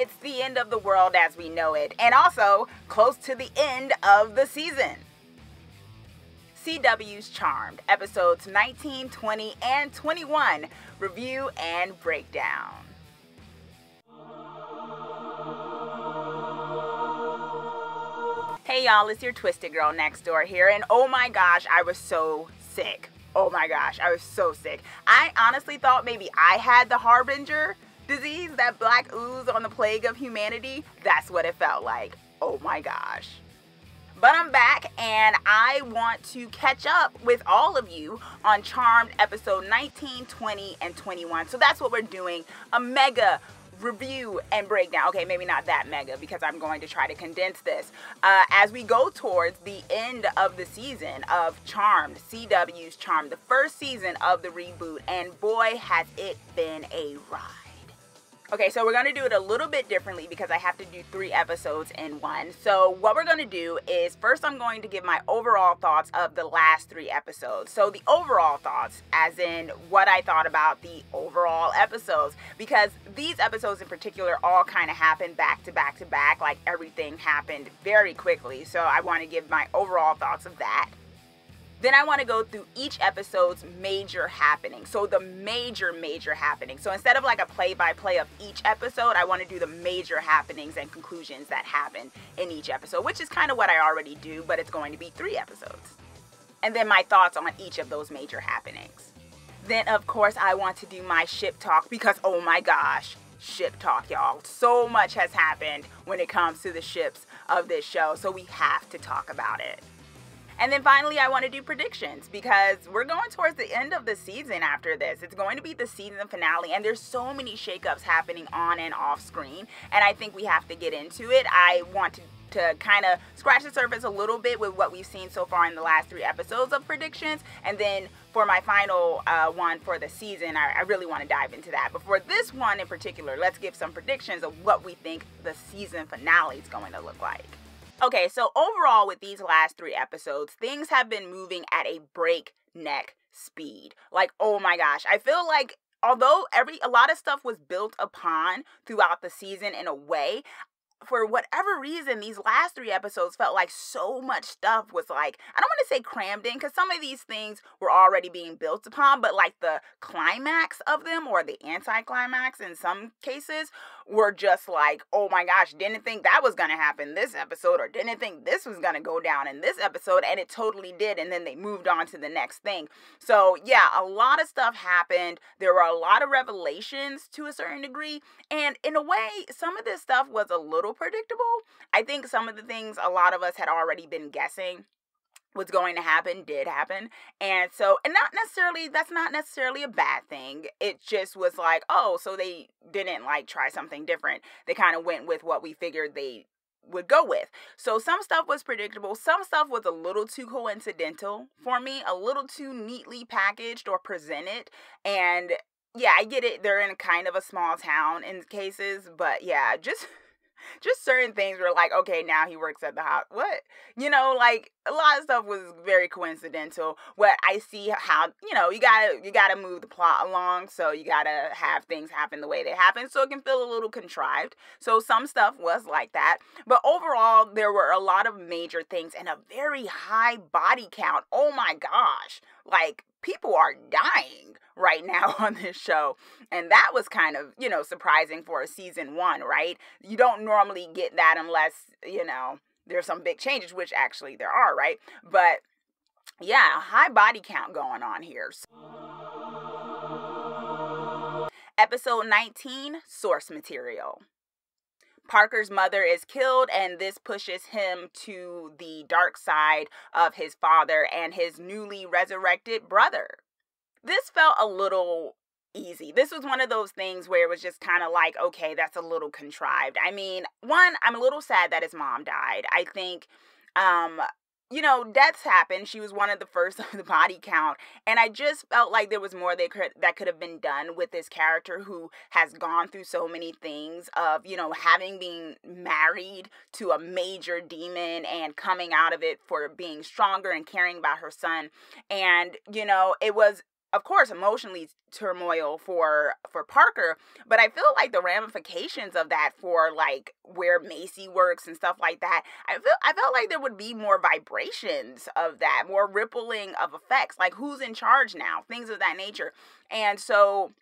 It's the end of the world as we know it, and also close to the end of the season. CW's Charmed, episodes 19, 20, and 21, review and breakdown. Hey y'all, it's your Twisted Girl next door here, and oh my gosh, I was so sick. Oh my gosh, I was so sick. I honestly thought maybe I had the Harbinger disease, that black ooze on the plague of humanity. That's what it felt like. Oh my gosh. But I'm back and I want to catch up with all of you on Charmed episode 19, 20, and 21. So that's what we're doing a mega review and breakdown. Okay, maybe not that mega because I'm going to try to condense this. Uh, as we go towards the end of the season of Charmed, CW's Charmed, the first season of the reboot, and boy, has it been a ride. Okay, so we're gonna do it a little bit differently because I have to do three episodes in one. So, what we're gonna do is first, I'm going to give my overall thoughts of the last three episodes. So, the overall thoughts, as in what I thought about the overall episodes, because these episodes in particular all kind of happened back to back to back, like everything happened very quickly. So, I wanna give my overall thoughts of that. Then I want to go through each episode's major happening. So the major, major happening. So instead of like a play by play of each episode, I want to do the major happenings and conclusions that happen in each episode, which is kind of what I already do, but it's going to be three episodes. And then my thoughts on each of those major happenings. Then, of course, I want to do my ship talk because, oh my gosh, ship talk, y'all. So much has happened when it comes to the ships of this show, so we have to talk about it. And then finally, I want to do predictions because we're going towards the end of the season after this. It's going to be the season finale, and there's so many shakeups happening on and off screen. And I think we have to get into it. I want to to kind of scratch the surface a little bit with what we've seen so far in the last three episodes of predictions. And then for my final uh, one for the season, I, I really want to dive into that. But for this one in particular, let's give some predictions of what we think the season finale is going to look like. Okay, so overall, with these last three episodes, things have been moving at a breakneck speed. Like, oh my gosh, I feel like although every a lot of stuff was built upon throughout the season in a way for whatever reason, these last three episodes felt like so much stuff was like, I don't want to say crammed in because some of these things were already being built upon, but like the climax of them or the anticlimax in some cases were just like, oh my gosh, didn't think that was going to happen this episode or didn't think this was going to go down in this episode. And it totally did. And then they moved on to the next thing. So, yeah, a lot of stuff happened. There were a lot of revelations to a certain degree. And in a way, some of this stuff was a little predictable. I think some of the things a lot of us had already been guessing was going to happen did happen and so and not necessarily that's not necessarily a bad thing it just was like oh so they didn't like try something different they kind of went with what we figured they would go with. So some stuff was predictable some stuff was a little too coincidental for me a little too neatly packaged or presented and yeah i get it they're in kind of a small town in cases but yeah just just certain things were like, okay, now he works at the hot What? You know, like a lot of stuff was very coincidental. What I see how, you know, you gotta you gotta move the plot along, so you gotta have things happen the way they happen, so it can feel a little contrived. So some stuff was like that. But overall, there were a lot of major things and a very high body count. Oh my gosh. Like people are dying right now on this show. And that was kind of, you know, surprising for a season one, right? You don't normally get that unless, you know, there's some big changes, which actually there are, right? But yeah, high body count going on here. So... Episode 19 Source Material. Parker's mother is killed, and this pushes him to the dark side of his father and his newly resurrected brother. This felt a little easy. This was one of those things where it was just kind of like, okay, that's a little contrived. I mean, one, I'm a little sad that his mom died. I think um you know, deaths happened. She was one of the first of the body count, and I just felt like there was more that could that could have been done with this character who has gone through so many things of, you know, having been married to a major demon and coming out of it for being stronger and caring about her son. And, you know, it was of course emotionally turmoil for for Parker, but I feel like the ramifications of that for like where Macy works and stuff like that, I feel I felt like there would be more vibrations of that, more rippling of effects, like who's in charge now, things of that nature. And so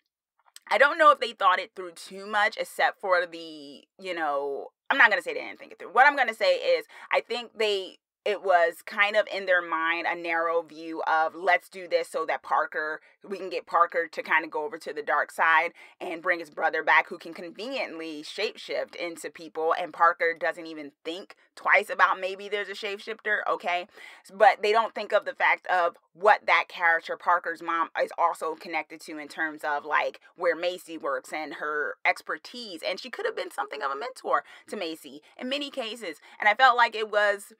I don't know if they thought it through too much, except for the, you know, I'm not gonna say they didn't think it through. What I'm gonna say is I think they it was kind of in their mind a narrow view of let's do this so that Parker, we can get Parker to kind of go over to the dark side and bring his brother back who can conveniently shapeshift into people. And Parker doesn't even think twice about maybe there's a shapeshifter, okay? But they don't think of the fact of what that character, Parker's mom, is also connected to in terms of like where Macy works and her expertise. And she could have been something of a mentor to Macy in many cases. And I felt like it was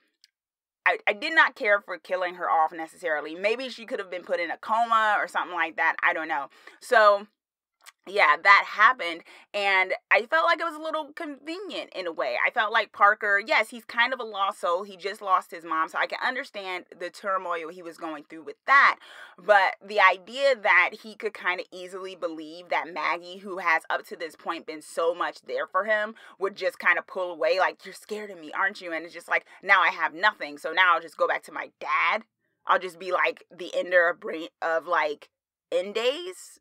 I, I did not care for killing her off necessarily. Maybe she could have been put in a coma or something like that. I don't know. So yeah, that happened. And I felt like it was a little convenient in a way. I felt like Parker, yes, he's kind of a lost soul. He just lost his mom. So I can understand the turmoil he was going through with that. But the idea that he could kind of easily believe that Maggie, who has up to this point been so much there for him, would just kind of pull away, like, you're scared of me, aren't you? And it's just like, now I have nothing. So now I'll just go back to my dad. I'll just be like the ender of, brain, of like end days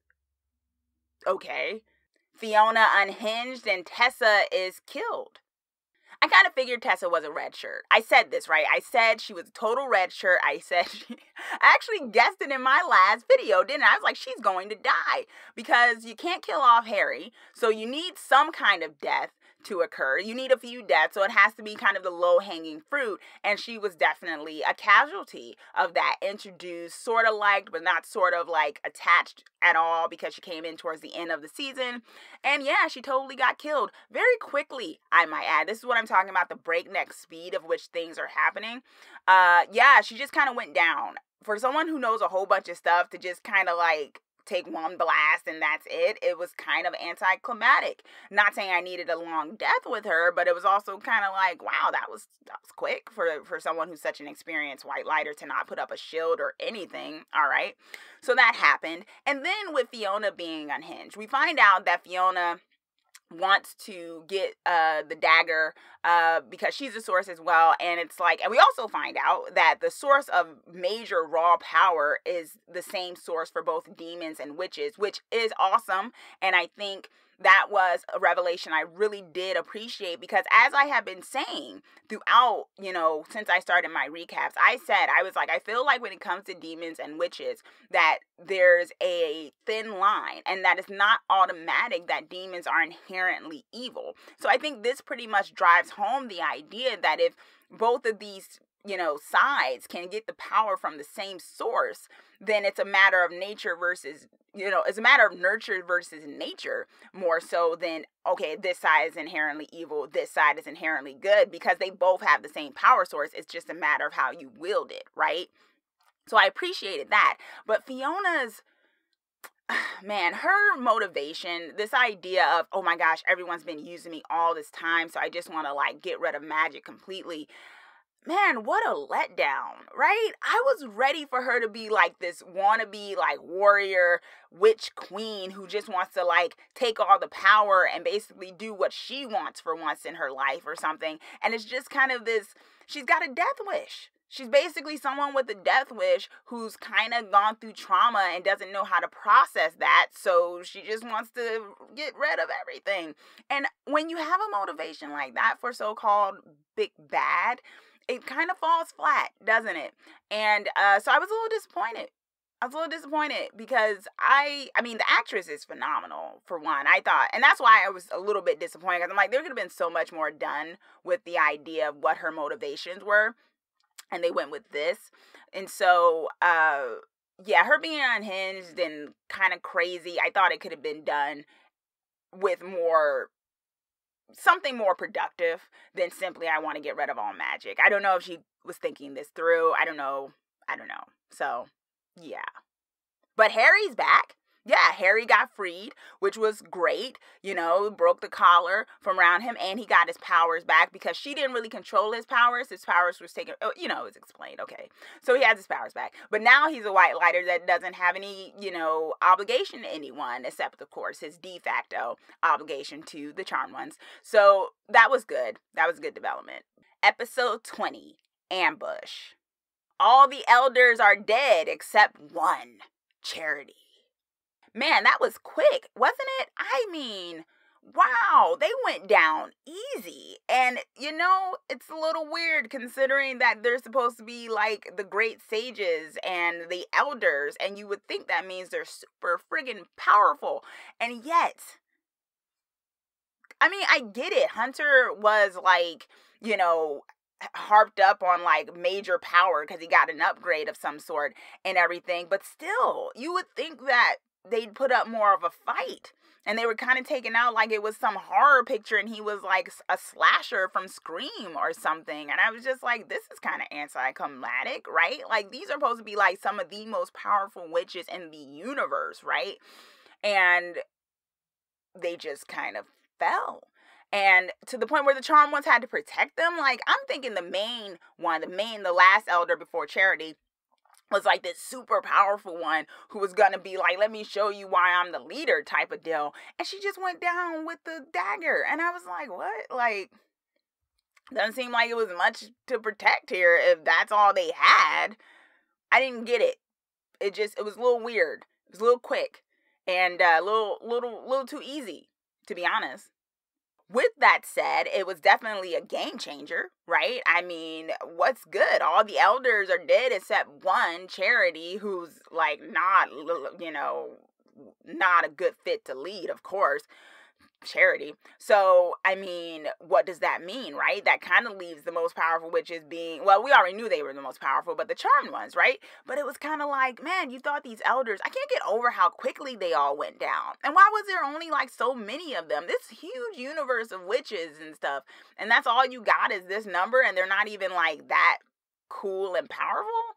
okay. Fiona unhinged and Tessa is killed. I kind of figured Tessa was a red shirt. I said this, right? I said she was a total red shirt. I said, she, I actually guessed it in my last video, didn't I? I was like, she's going to die because you can't kill off Harry. So you need some kind of death to occur. You need a few deaths, so it has to be kind of the low hanging fruit. And she was definitely a casualty of that. Introduced, sort of liked, but not sort of like attached at all because she came in towards the end of the season. And yeah, she totally got killed very quickly, I might add. This is what I'm talking about the breakneck speed of which things are happening. Uh, yeah, she just kind of went down. For someone who knows a whole bunch of stuff to just kind of like take one blast and that's it. It was kind of anticlimactic. Not saying I needed a long death with her, but it was also kind of like, wow, that was that was quick for for someone who's such an experienced white lighter to not put up a shield or anything. All right. So that happened. And then with Fiona being unhinged, we find out that Fiona wants to get uh the dagger uh because she's a source as well and it's like and we also find out that the source of major raw power is the same source for both demons and witches which is awesome and i think that was a revelation I really did appreciate because as I have been saying throughout, you know, since I started my recaps, I said I was like I feel like when it comes to demons and witches that there's a thin line and that it's not automatic that demons are inherently evil. So I think this pretty much drives home the idea that if both of these you know, sides can get the power from the same source, then it's a matter of nature versus, you know, it's a matter of nurture versus nature more so than, okay, this side is inherently evil, this side is inherently good, because they both have the same power source. It's just a matter of how you wield it, right? So I appreciated that. But Fiona's man, her motivation, this idea of, oh my gosh, everyone's been using me all this time, so I just want to like get rid of magic completely man, what a letdown, right? I was ready for her to be like this wannabe, like warrior, witch queen who just wants to like take all the power and basically do what she wants for once in her life or something. And it's just kind of this, she's got a death wish. She's basically someone with a death wish who's kind of gone through trauma and doesn't know how to process that. So she just wants to get rid of everything. And when you have a motivation like that for so called big bad, it kind of falls flat, doesn't it? And uh, so I was a little disappointed. I was a little disappointed because I, I mean, the actress is phenomenal for one. I thought, and that's why I was a little bit disappointed because I'm like, there could have been so much more done with the idea of what her motivations were, and they went with this. And so, uh, yeah, her being unhinged and kind of crazy, I thought it could have been done with more something more productive than simply I want to get rid of all magic. I don't know if she was thinking this through. I don't know. I don't know. So, yeah. But Harry's back. Yeah, Harry got freed, which was great. You know, broke the collar from around him, and he got his powers back because she didn't really control his powers. His powers was taken, oh, you know, it's explained. Okay, so he has his powers back, but now he's a white lighter that doesn't have any, you know, obligation to anyone except, of course, his de facto obligation to the Charmed Ones. So that was good. That was a good development. Episode twenty, ambush. All the elders are dead except one, Charity. Man, that was quick, wasn't it? I mean, wow, they went down easy. And, you know, it's a little weird considering that they're supposed to be like the great sages and the elders. And you would think that means they're super friggin' powerful. And yet, I mean, I get it. Hunter was like, you know, harped up on like major power because he got an upgrade of some sort and everything. But still, you would think that they'd put up more of a fight. And they were kind of taken out like it was some horror picture and he was like a slasher from Scream or something. And I was just like, this is kind of anticlimactic, right? Like, these are supposed to be like some of the most powerful witches in the universe, right? And they just kind of fell and to the point where the charm ones had to protect them like i'm thinking the main one the main the last elder before charity was like this super powerful one who was gonna be like, let me show you why I'm the leader type of deal. And she just went down with the dagger. And I was like, what? Like, doesn't seem like it was much to protect here if that's all they had. I didn't get it. It just, it was a little weird. It was a little quick and a uh, little, little, little too easy, to be honest. With that said, it was definitely a game changer, right? I mean, what's good? All the elders are dead except one, Charity, who's like not, you know, not a good fit to lead, of course charity. So, I mean, what does that mean, right? That kind of leaves the most powerful witches being, well, we already knew they were the most powerful, but the charmed ones, right? But it was kind of like, man, you thought these elders, I can't get over how quickly they all went down. And why was there only like so many of them? This huge universe of witches and stuff. And that's all you got is this number, and they're not even like that cool and powerful.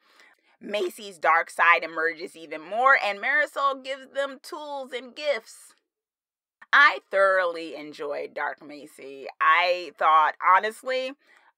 Macy's dark side emerges even more, and Marisol gives them tools and gifts. I thoroughly enjoyed Dark Macy. I thought, honestly,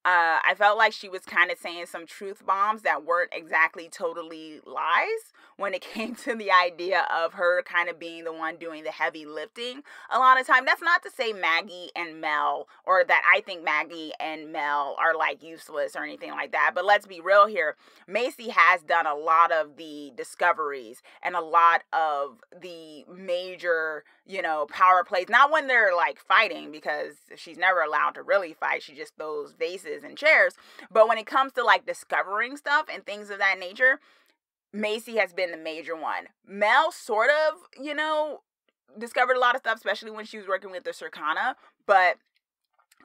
uh, I felt like she was kind of saying some truth bombs that weren't exactly totally lies when it came to the idea of her kind of being the one doing the heavy lifting a lot of time. That's not to say Maggie and Mel or that I think Maggie and Mel are like useless or anything like that. But let's be real here. Macy has done a lot of the discoveries and a lot of the major, you know, power plays. Not when they're like fighting because she's never allowed to really fight. She just throws vases and chairs. But when it comes to like discovering stuff and things of that nature, Macy has been the major one. Mel sort of, you know, discovered a lot of stuff, especially when she was working with the Sarcana. But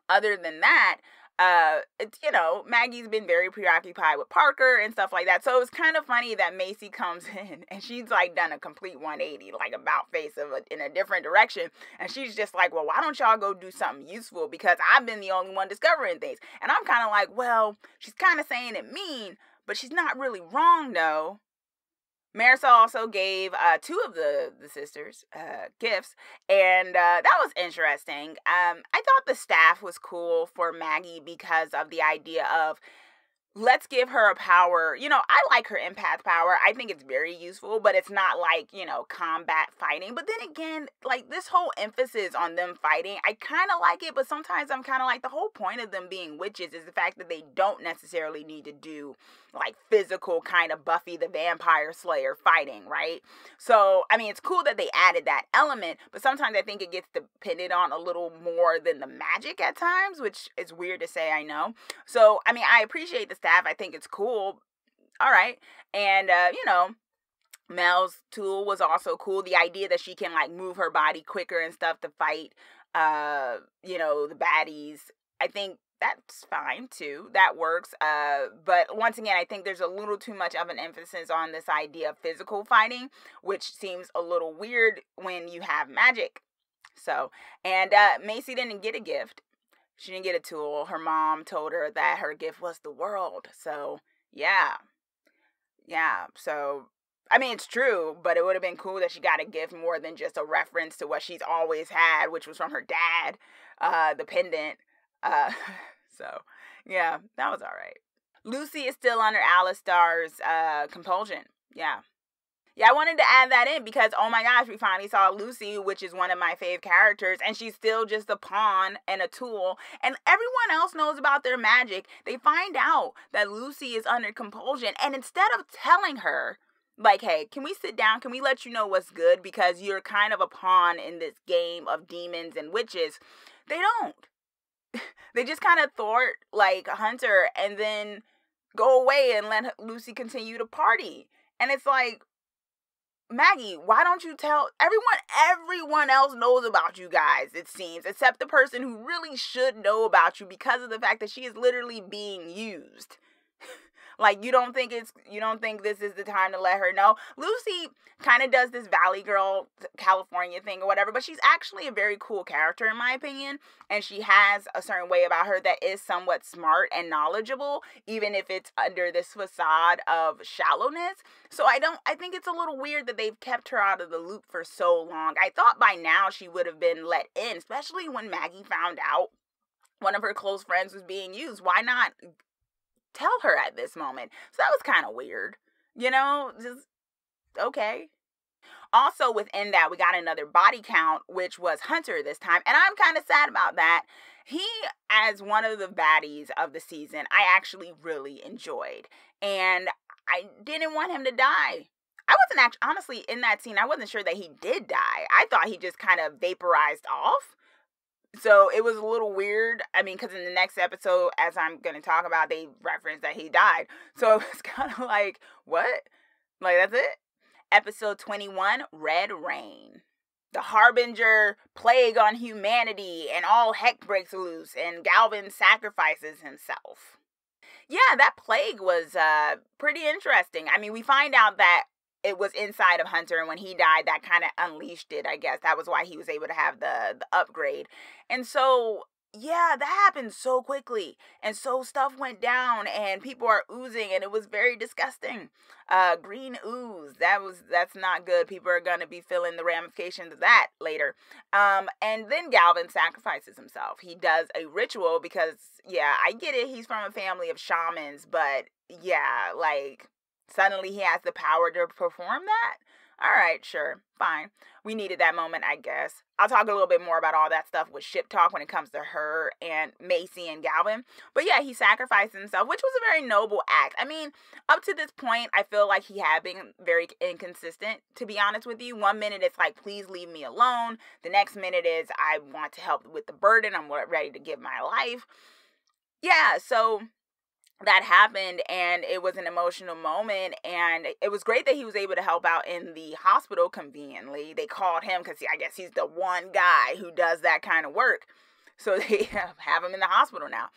other than that, uh you know maggie's been very preoccupied with parker and stuff like that. So it was kind of funny that macy comes in and she's like done a complete 180 like about face of a, in a different direction. And she's just like well why don't y'all go do something useful? Because i've been the only one discovering things. And i'm kind of like well she's kind of saying it mean but she's not really wrong though Marisol also gave uh, two of the, the sisters uh, gifts, and uh, that was interesting. Um, I thought the staff was cool for Maggie because of the idea of let's give her a power. You know, I like her empath power. I think it's very useful, but it's not like, you know, combat fighting. But then again, like this whole emphasis on them fighting, I kind of like it, but sometimes I'm kind of like the whole point of them being witches is the fact that they don't necessarily need to do like physical kind of Buffy the Vampire Slayer fighting, right? So, I mean, it's cool that they added that element, but sometimes I think it gets depended on a little more than the magic at times, which is weird to say, I know. So, I mean, I appreciate the staff. I think it's cool. All right. And, uh, you know, Mel's tool was also cool. The idea that she can like move her body quicker and stuff to fight, uh, you know, the baddies. I think that's fine too. That works. Uh, but once again, I think there's a little too much of an emphasis on this idea of physical fighting, which seems a little weird when you have magic. So, and uh, Macy didn't get a gift. She didn't get a tool. Her mom told her that her gift was the world. So, yeah. Yeah. So, I mean, it's true, but it would have been cool that she got a gift more than just a reference to what she's always had, which was from her dad, uh, the pendant. Uh, so, yeah, that was all right. Lucy is still under Alistair's uh, compulsion. Yeah. Yeah, I wanted to add that in because oh my gosh, we finally saw Lucy, which is one of my fave characters, and she's still just a pawn and a tool. And everyone else knows about their magic. They find out that Lucy is under compulsion, and instead of telling her, like, hey, can we sit down? Can we let you know what's good? Because you're kind of a pawn in this game of demons and witches. They don't. They just kind of thwart like Hunter and then go away and let Lucy continue to party. And it's like, Maggie, why don't you tell everyone? Everyone else knows about you guys, it seems, except the person who really should know about you because of the fact that she is literally being used. Like you don't think it's you don't think this is the time to let her know. Lucy kind of does this Valley Girl California thing or whatever, but she's actually a very cool character in my opinion, and she has a certain way about her that is somewhat smart and knowledgeable, even if it's under this facade of shallowness. So I don't I think it's a little weird that they've kept her out of the loop for so long. I thought by now she would have been let in, especially when Maggie found out one of her close friends was being used. Why not tell her at this moment. So that was kind of weird. You know, just okay. Also, within that, we got another body count, which was Hunter this time. And I'm kind of sad about that. He, as one of the baddies of the season, I actually really enjoyed. And I didn't want him to die. I wasn't actually, honestly, in that scene, I wasn't sure that he did die. I thought he just kind of vaporized off. So it was a little weird. I mean, because in the next episode, as I'm going to talk about, they reference that he died. So it was kind of like, what? Like, that's it? Episode 21 Red Rain. The Harbinger plague on humanity, and all heck breaks loose, and Galvin sacrifices himself. Yeah, that plague was uh, pretty interesting. I mean, we find out that it was inside of Hunter, and when he died, that kind of unleashed it. I guess that was why he was able to have the the upgrade. And so, yeah, that happened so quickly, and so stuff went down, and people are oozing, and it was very disgusting. Uh, green ooze. That was that's not good. People are gonna be feeling the ramifications of that later. Um, and then Galvin sacrifices himself. He does a ritual because, yeah, I get it. He's from a family of shamans, but yeah, like Suddenly he has the power to perform that? All right, sure, fine. We needed that moment, I guess. I'll talk a little bit more about all that stuff with ship talk when it comes to her and Macy and Galvin. But yeah, he sacrificed himself, which was a very noble act. I mean, up to this point, I feel like he had been very inconsistent, to be honest with you. One minute it's like, please leave me alone. The next minute is, I want to help with the burden. I'm ready to give my life. Yeah, so that happened and it was an emotional moment and it was great that he was able to help out in the hospital conveniently. They called him because i guess he's the one guy who does that kind of work. So they have him in the hospital now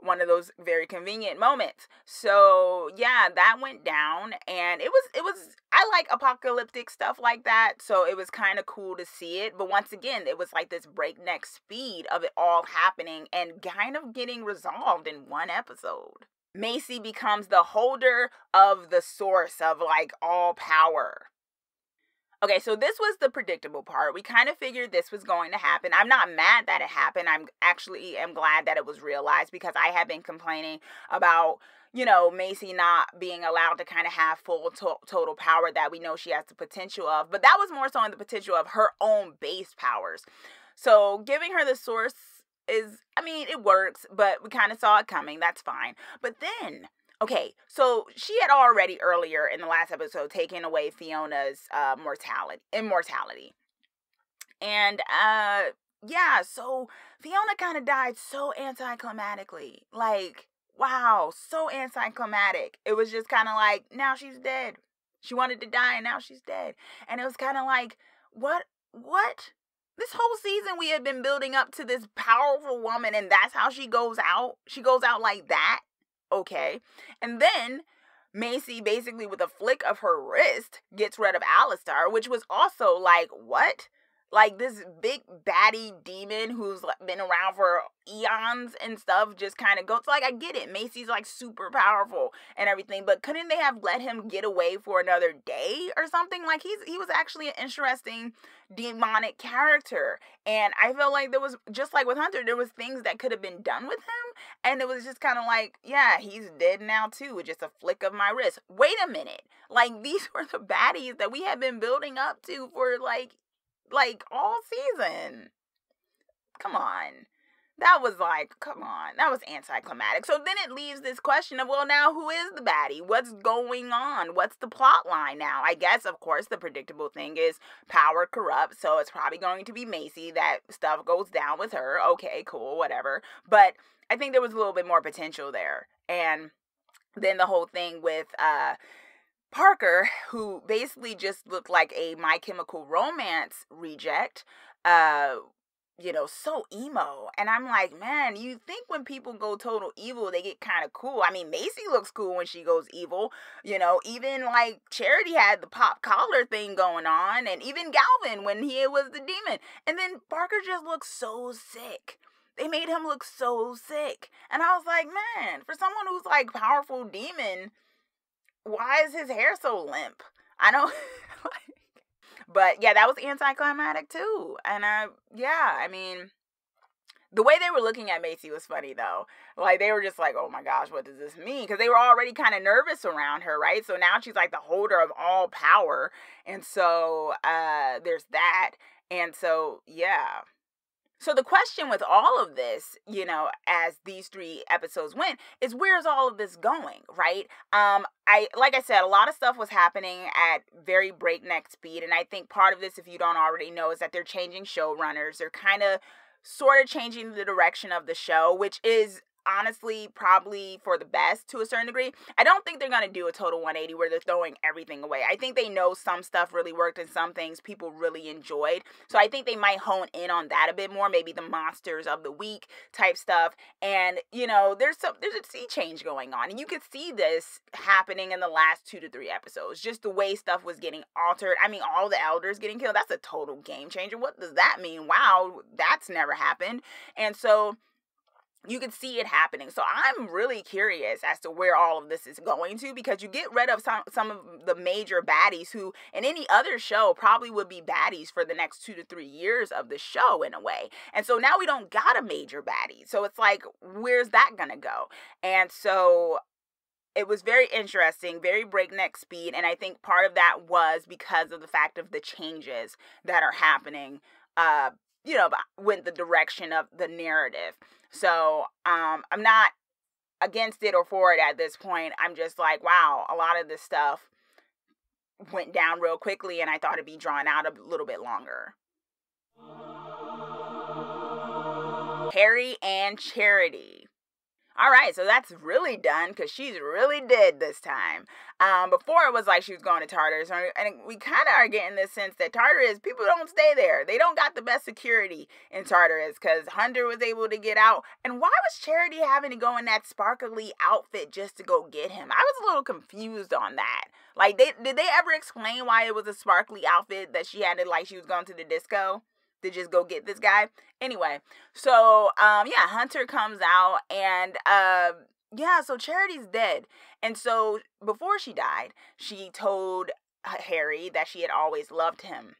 one of those very convenient moments. So yeah, that went down and it was it was I like apocalyptic stuff like that. So it was kind of cool to see it. But once again, it was like this breakneck speed of it all happening and kind of getting resolved in one episode. Macy becomes the holder of the source of like all power. Okay, so this was the predictable part. We kind of figured this was going to happen. I'm not mad that it happened. I'm actually am glad that it was realized because I have been complaining about you know Macy not being allowed to kind of have full to- total power that we know she has the potential of. But that was more so on the potential of her own base powers. So giving her the source is I mean, it works, but we kind of saw it coming. That's fine. But then Okay, so she had already earlier in the last episode taken away Fiona's uh, mortality, immortality, and uh, yeah, so Fiona kind of died so anticlimactically. Like, wow, so anticlimactic. It was just kind of like now she's dead. She wanted to die, and now she's dead, and it was kind of like, what, what? This whole season we had been building up to this powerful woman, and that's how she goes out. She goes out like that Okay. And then Macy basically with a flick of her wrist gets rid of Alistair, which was also like, what? Like this big baddie demon who's been around for eons and stuff just kind of goes like I get it. Macy's like super powerful and everything, but couldn't they have let him get away for another day or something? Like he's he was actually an interesting demonic character. And I felt like there was just like with Hunter, there was things that could have been done with him. And it was just kind of like, yeah, he's dead now too, with just a flick of my wrist. Wait a minute. Like these were the baddies that we had been building up to for like like all season. Come on. That was like, come on, that was anticlimactic. So then it leaves this question of, well, now who is the baddie? What's going on? What's the plot line now? I guess, of course, the predictable thing is power corrupts, so it's probably going to be Macy that stuff goes down with her. Okay, cool, whatever. But I think there was a little bit more potential there. And then the whole thing with uh Parker, who basically just looked like a My Chemical Romance reject, uh, you know, so emo. And I'm like, man, you think when people go total evil, they get kind of cool. I mean, Macy looks cool when she goes evil. You know, even like Charity had the pop collar thing going on, and even Galvin when he was the demon. And then Parker just looks so sick. They made him look so sick. And I was like, man, for someone who's like powerful demon, why is his hair so limp? I don't but yeah, that was anticlimactic too. And I, yeah, I mean the way they were looking at Macy was funny though. Like they were just like, "Oh my gosh, what does this mean?" Because they were already kind of nervous around her, right? So now she's like the holder of all power, and so uh, there's that. And so yeah, so the question with all of this, you know, as these three episodes went, is where's all of this going, right? Um, I like I said, a lot of stuff was happening at very breakneck speed, and I think part of this, if you don't already know, is that they're changing showrunners. They're kind of sort of changing the direction of the show, which is honestly probably for the best to a certain degree. I don't think they're going to do a total 180 where they're throwing everything away. I think they know some stuff really worked and some things people really enjoyed. So I think they might hone in on that a bit more, maybe the monsters of the week type stuff. And, you know, there's some there's a sea change going on. And you could see this happening in the last 2 to 3 episodes. Just the way stuff was getting altered. I mean, all the elders getting killed, that's a total game changer. What does that mean? Wow, that's never happened. And so you can see it happening. So I'm really curious as to where all of this is going to because you get rid of some some of the major baddies who in any other show probably would be baddies for the next 2 to 3 years of the show in a way. And so now we don't got a major baddie. So it's like where's that going to go? And so it was very interesting, very breakneck speed, and I think part of that was because of the fact of the changes that are happening uh you know, went the direction of the narrative. So um, I'm not against it or for it at this point. I'm just like, wow, a lot of this stuff went down real quickly, and I thought it'd be drawn out a little bit longer. Harry and Charity. All right, so that's really done because she's really dead this time. Um, before it was like she was going to Tartarus, and we kind of are getting this sense that Tartarus people don't stay there. They don't got the best security in Tartarus because Hunter was able to get out. And why was Charity having to go in that sparkly outfit just to go get him? I was a little confused on that. Like, they did they ever explain why it was a sparkly outfit that she had to like she was going to the disco? To just go get this guy. Anyway, so um yeah, Hunter comes out and uh yeah, so Charity's dead. And so before she died, she told Harry that she had always loved him.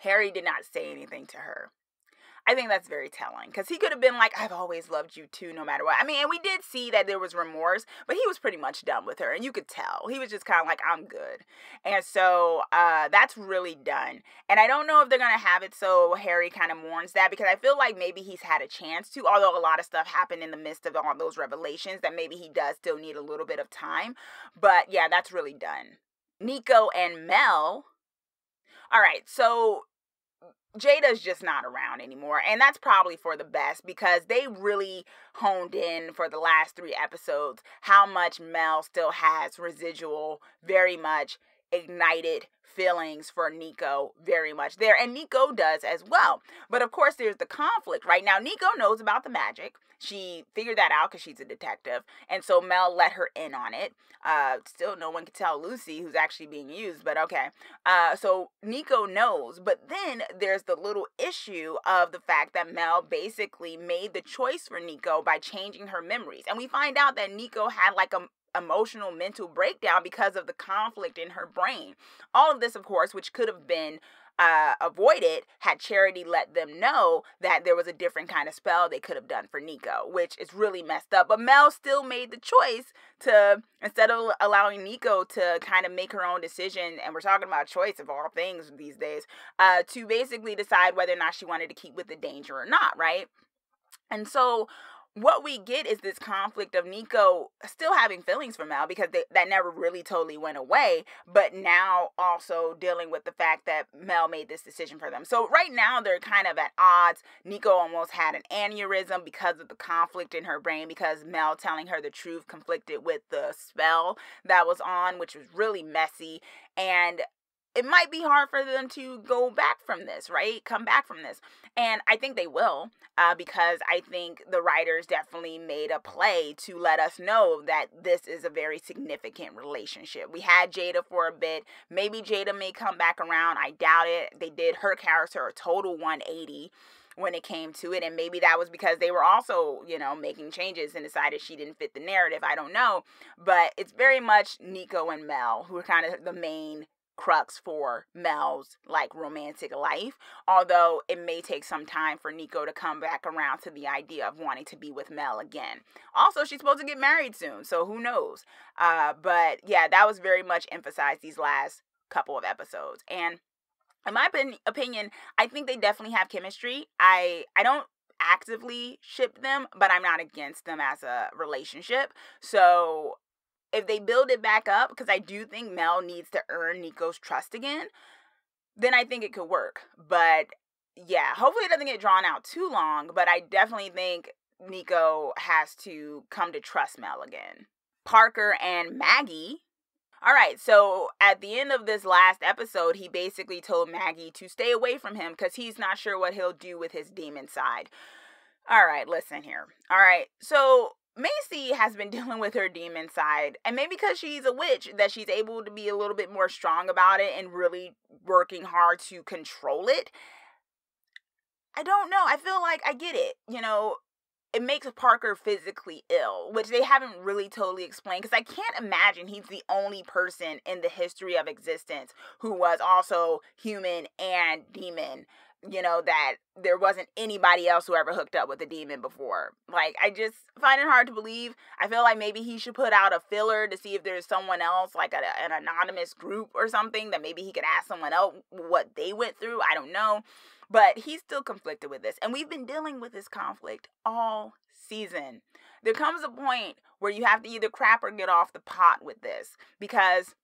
Harry did not say anything to her. I think that's very telling because he could have been like, I've always loved you too, no matter what. I mean, and we did see that there was remorse, but he was pretty much done with her, and you could tell. He was just kind of like, I'm good. And so uh, that's really done. And I don't know if they're going to have it so Harry kind of mourns that because I feel like maybe he's had a chance to, although a lot of stuff happened in the midst of all those revelations that maybe he does still need a little bit of time. But yeah, that's really done. Nico and Mel. All right, so Jada's just not around anymore. And that's probably for the best because they really honed in for the last three episodes how much Mel still has residual, very much ignited feelings for Nico very much there, and Nico does as well. But of course, there's the conflict, right? Now, Nico knows about the magic. She figured that out because she's a detective, and so Mel let her in on it. Uh, still, no one can tell Lucy who's actually being used, but okay. Uh, so Nico knows, but then there's the little issue of the fact that Mel basically made the choice for Nico by changing her memories, and we find out that Nico had like a emotional mental breakdown because of the conflict in her brain. All of this, of course, which could have been uh, avoided had Charity let them know that there was a different kind of spell they could have done for Nico, which is really messed up. But Mel still made the choice to, instead of allowing Nico to kind of make her own decision, and we're talking about choice of all things these days, uh, to basically decide whether or not she wanted to keep with the danger or not, right? And so what we get is this conflict of Nico still having feelings for Mel because they, that never really totally went away, but now also dealing with the fact that Mel made this decision for them. So right now they're kind of at odds. Nico almost had an aneurysm because of the conflict in her brain because Mel telling her the truth conflicted with the spell that was on, which was really messy. And it might be hard for them to go back from this, right? Come back from this. And I think they will uh, because I think the writers definitely made a play to let us know that this is a very significant relationship. We had Jada for a bit. Maybe Jada may come back around. I doubt it. They did her character a total 180 when it came to it. And maybe that was because they were also, you know, making changes and decided she didn't fit the narrative. I don't know. But it's very much Nico and Mel who are kind of the main crux for Mel's like romantic life. Although it may take some time for Nico to come back around to the idea of wanting to be with Mel again. Also, she's supposed to get married soon, so who knows? Uh, but yeah, that was very much emphasized these last couple of episodes. And in my opinion, I think they definitely have chemistry. I I don't actively ship them, but I'm not against them as a relationship. So if they build it back up, because I do think Mel needs to earn Nico's trust again, then I think it could work. But yeah, hopefully it doesn't get drawn out too long, but I definitely think Nico has to come to trust Mel again. Parker and Maggie. All right, so at the end of this last episode, he basically told Maggie to stay away from him because he's not sure what he'll do with his demon side. All right, listen here. All right, so Macy has been dealing with her demon side, and maybe because she's a witch, that she's able to be a little bit more strong about it and really working hard to control it. I don't know. I feel like I get it. You know, it makes Parker physically ill, which they haven't really totally explained because I can't imagine he's the only person in the history of existence who was also human and demon you know, that there wasn't anybody else who ever hooked up with a demon before. Like, I just find it hard to believe. I feel like maybe he should put out a filler to see if there's someone else, like a, an anonymous group or something, that maybe he could ask someone else what they went through. I don't know. But he's still conflicted with this. And we've been dealing with this conflict all season. There comes a point where you have to either crap or get off the pot with this because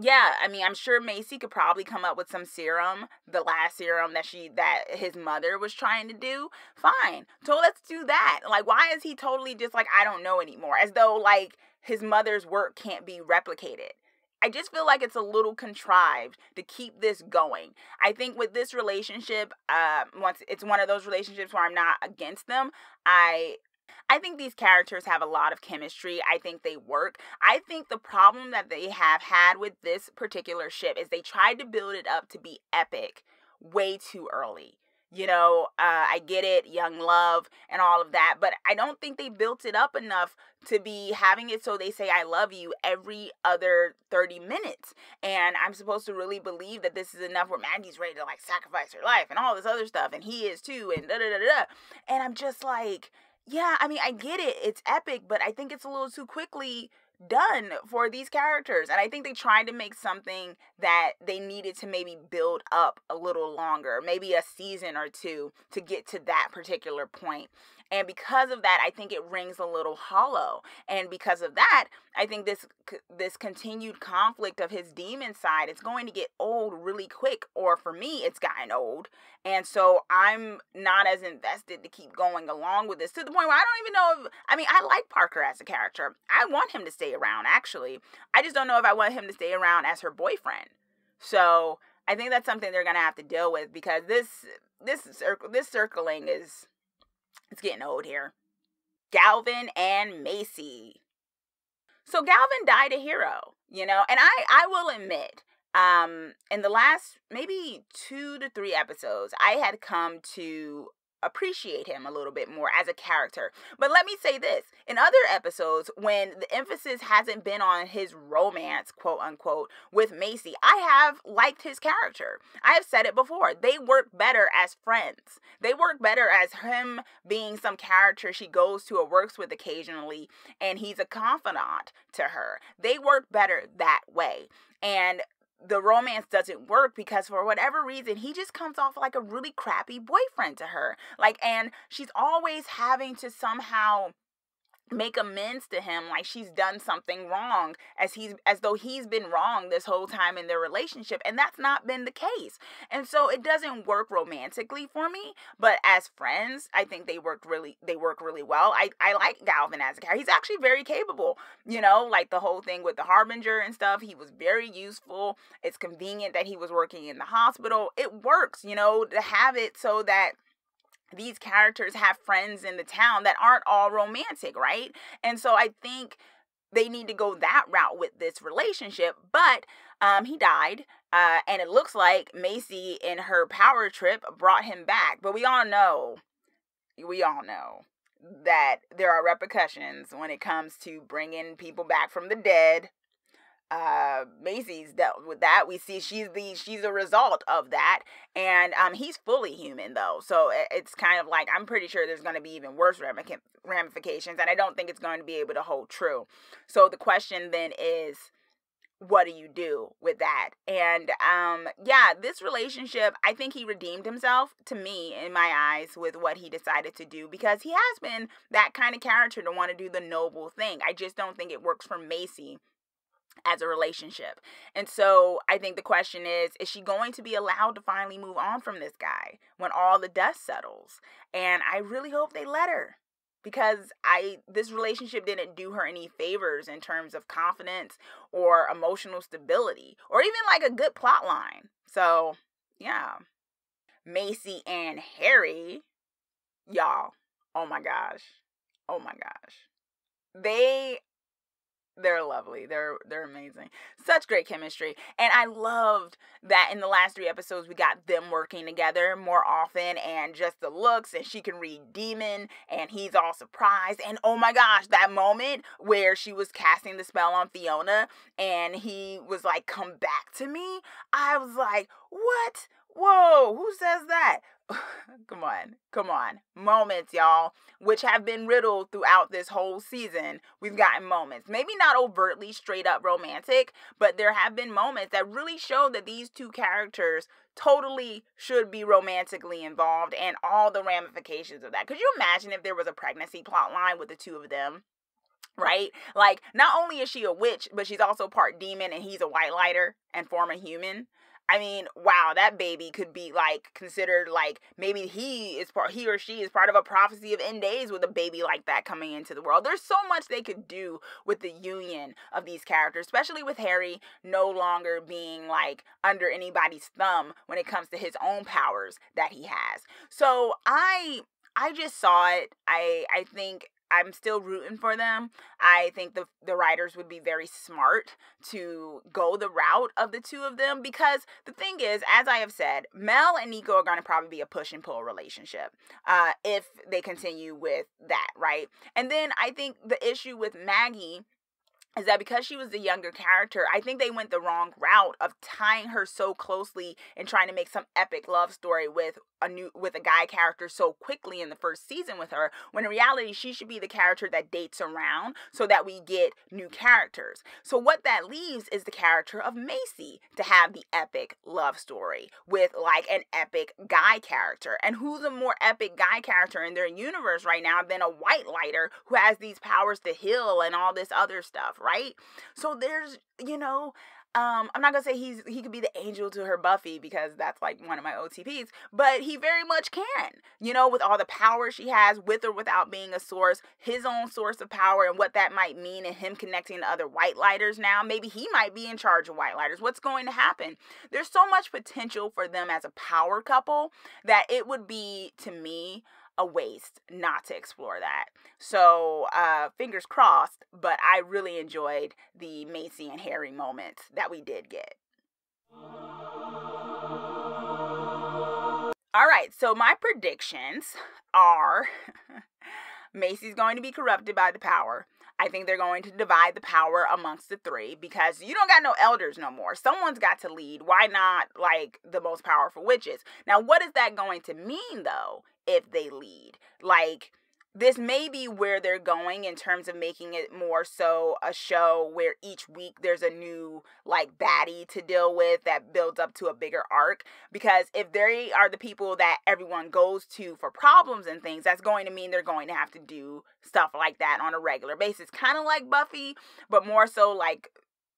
yeah, I mean, I'm sure Macy could probably come up with some serum, the last serum that she that his mother was trying to do. Fine. So let's do that. Like why is he totally just like I don't know anymore as though like his mother's work can't be replicated. I just feel like it's a little contrived to keep this going. I think with this relationship, uh, once it's one of those relationships where I'm not against them, I I think these characters have a lot of chemistry. I think they work. I think the problem that they have had with this particular ship is they tried to build it up to be epic way too early. You know, uh, I get it, young love and all of that, but I don't think they built it up enough to be having it so they say I love you every other 30 minutes. And I'm supposed to really believe that this is enough where Maggie's ready to like sacrifice her life and all this other stuff, and he is too, and da da da da. And I'm just like, yeah, I mean, I get it. It's epic, but I think it's a little too quickly done for these characters. And I think they tried to make something that they needed to maybe build up a little longer, maybe a season or two to get to that particular point. And because of that, I think it rings a little hollow. And because of that, I think this this continued conflict of his demon side it's going to get old really quick or for me it's gotten old. And so I'm not as invested to keep going along with this to the point where I don't even know if I mean I like Parker as a character. I want him to stay around actually. I just don't know if I want him to stay around as her boyfriend So I think that's something they're gonna have to deal with because this this this circling is it's getting old here. Galvin and Macy. So Galvin died a hero, you know, and I I will admit, um, in the last maybe two to three episodes, I had come to appreciate him a little bit more as a character. But let me say this in other episodes, when the emphasis hasn't been on his romance, quote unquote, with Macy, I have liked his character. I have said it before. They work better as friends, they work better as him being some character she goes to or works with occasionally, and he's a confidant to her. They work better that way. And the romance doesn't work because for whatever reason he just comes off like a really crappy boyfriend to her. Like and she's always having to somehow make amends to him like she's done something wrong as he's as though he's been wrong this whole time in their relationship and that's not been the case. And so it doesn't work romantically for me but as friends i think they worked really they work really well. I i like galvin as a character he's actually very capable you know like the whole thing with the harbinger and stuff he was very useful. It's convenient that he was working in the hospital. It works you know to have it so that these characters have friends in the town that aren't all romantic, right? And so I think they need to go that route with this relationship. But um, he died, uh, and it looks like Macy in her power trip brought him back. But we all know, we all know that there are repercussions when it comes to bringing people back from the dead uh Macy's dealt with that. We see she's the she's a result of that, and um he's fully human though, so it's kind of like I'm pretty sure there's going to be even worse ramifications, and I don't think it's going to be able to hold true. So the question then is, what do you do with that? And um yeah, this relationship, I think he redeemed himself to me in my eyes with what he decided to do because he has been that kind of character to want to do the noble thing. I just don't think it works for Macy as a relationship. And so I think the question is is she going to be allowed to finally move on from this guy when all the dust settles? And I really hope they let her because I this relationship didn't do her any favors in terms of confidence or emotional stability or even like a good plot line. So, yeah. Macy and Harry, y'all. Oh my gosh. Oh my gosh. They they're lovely. They're they're amazing. Such great chemistry. And I loved that in the last 3 episodes we got them working together more often and just the looks and she can read demon and he's all surprised and oh my gosh, that moment where she was casting the spell on Fiona and he was like come back to me. I was like, "What? Whoa, who says that? come on, come on. Moments, y'all, which have been riddled throughout this whole season. We've gotten moments. Maybe not overtly straight up romantic, but there have been moments that really show that these two characters totally should be romantically involved and all the ramifications of that. Could you imagine if there was a pregnancy plot line with the two of them? Right? Like, not only is she a witch, but she's also part demon and he's a white lighter and former human. I mean, wow, that baby could be like considered like maybe he is part he or she is part of a prophecy of end days with a baby like that coming into the world. There's so much they could do with the union of these characters, especially with Harry no longer being like under anybody's thumb when it comes to his own powers that he has. So I I just saw it. I I think I'm still rooting for them. I think the the writers would be very smart to go the route of the two of them because the thing is, as I have said, Mel and Nico are going to probably be a push and pull relationship uh, if they continue with that, right? And then I think the issue with Maggie is that because she was the younger character, I think they went the wrong route of tying her so closely and trying to make some epic love story with a new with a guy character so quickly in the first season with her when in reality she should be the character that dates around so that we get new characters. So what that leaves is the character of Macy to have the epic love story with like an epic guy character. And who's a more epic guy character in their universe right now than a white lighter who has these powers to heal and all this other stuff, right? So there's, you know, um, I'm not gonna say he's he could be the angel to her Buffy because that's like one of my OTPs, but he very much can. You know, with all the power she has, with or without being a source, his own source of power, and what that might mean, and him connecting to other white lighters now. Maybe he might be in charge of white lighters. What's going to happen? There's so much potential for them as a power couple that it would be to me a waste not to explore that. So, uh, fingers crossed, but I really enjoyed the Macy and Harry moments that we did get. All right, so my predictions are Macy's going to be corrupted by the power. I think they're going to divide the power amongst the three because you don't got no elders no more. Someone's got to lead. Why not like the most powerful witches? Now, what is that going to mean though if they lead? Like, this may be where they're going in terms of making it more so a show where each week there's a new like baddie to deal with that builds up to a bigger arc because if they are the people that everyone goes to for problems and things that's going to mean they're going to have to do stuff like that on a regular basis kind of like Buffy but more so like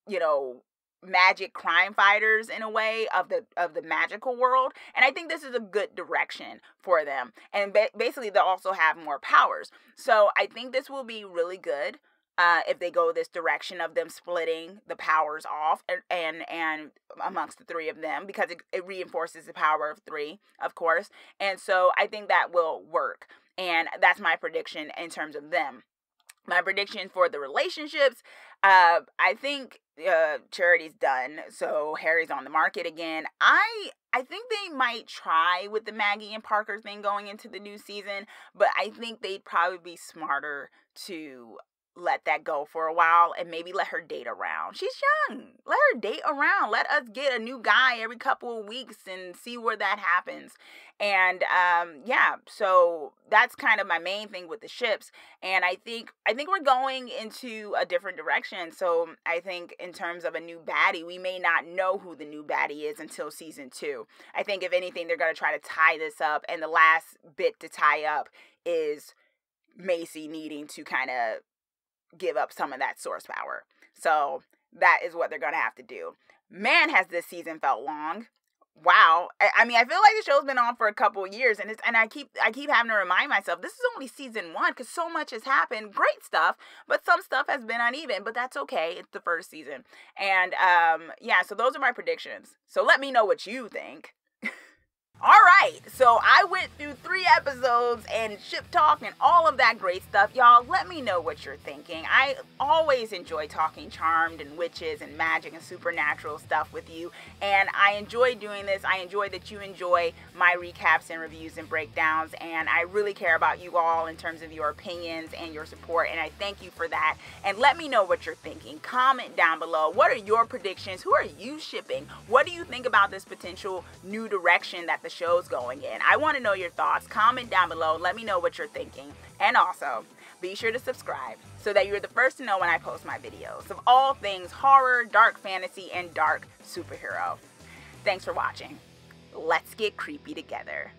you know magic crime fighters in a way of the of the magical world and i think this is a good direction for them and ba- basically they'll also have more powers. So i think this will be really good uh, if they go this direction of them splitting the powers off and and, and amongst the three of them because it, it reinforces the power of three of course and so i think that will work and that's my prediction in terms of them my prediction for the relationships uh, i think uh, charity's done, so Harry's on the market again. I I think they might try with the Maggie and Parker thing going into the new season, but I think they'd probably be smarter to let that go for a while and maybe let her date around. She's young. Let her date around. Let us get a new guy every couple of weeks and see where that happens. And um yeah, so that's kind of my main thing with the ships and I think I think we're going into a different direction. So I think in terms of a new baddie, we may not know who the new baddie is until season 2. I think if anything they're going to try to tie this up and the last bit to tie up is Macy needing to kind of give up some of that source power. So that is what they're going to have to do. Man, has this season felt long. Wow. I, mean, I feel like the show's been on for a couple years and it's and I keep I keep having to remind myself this is only season 1 cuz so much has happened. Great stuff, but some stuff has been uneven, but that's okay. It's the first season. And um yeah, so those are my predictions. So let me know what you think. All right, so I went through three episodes and ship talk and all of that great stuff. Y'all, let me know what you're thinking. I always enjoy talking charmed and witches and magic and supernatural stuff with you, and I enjoy doing this. I enjoy that you enjoy my recaps and reviews and breakdowns, and I really care about you all in terms of your opinions and your support, and I thank you for that. And let me know what you're thinking. Comment down below. What are your predictions? Who are you shipping? What do you think about this potential new direction that the the show's going in. I want to know your thoughts. Comment down below. Let me know what you're thinking. And also, be sure to subscribe so that you're the first to know when I post my videos of all things horror, dark fantasy, and dark superhero. Thanks for watching. Let's get creepy together.